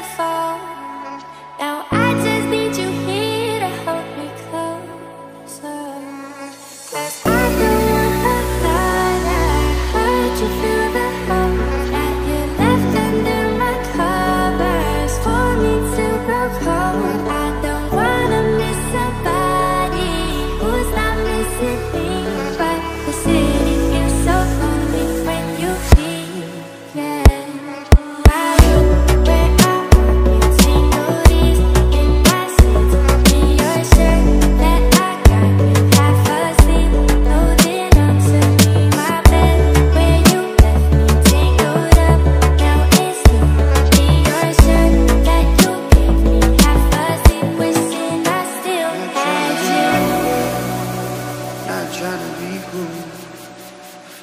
beautiful. Now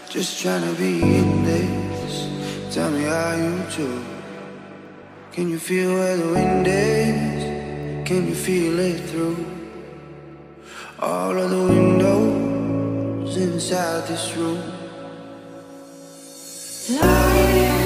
Just trying to be in this. Tell me how you do. Can you feel where the wind is? Can you feel it through? All of the windows inside this room. Light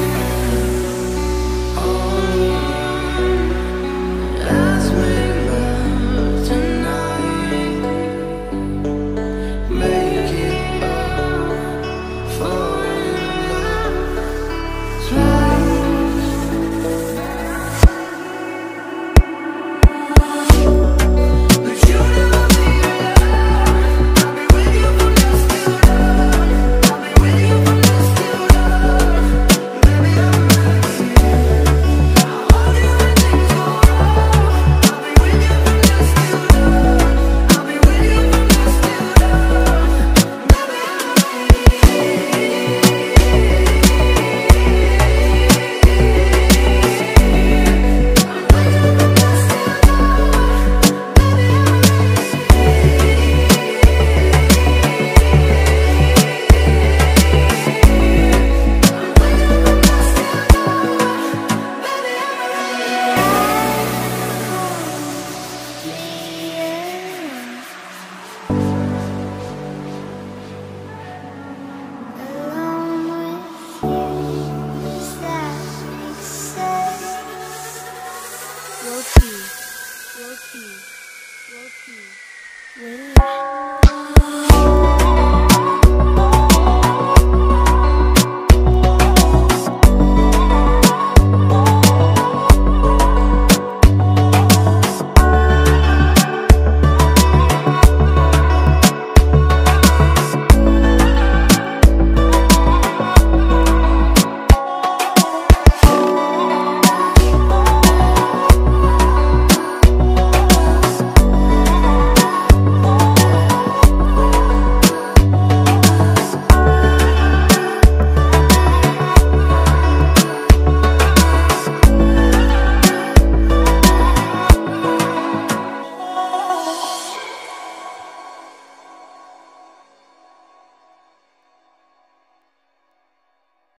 Roti.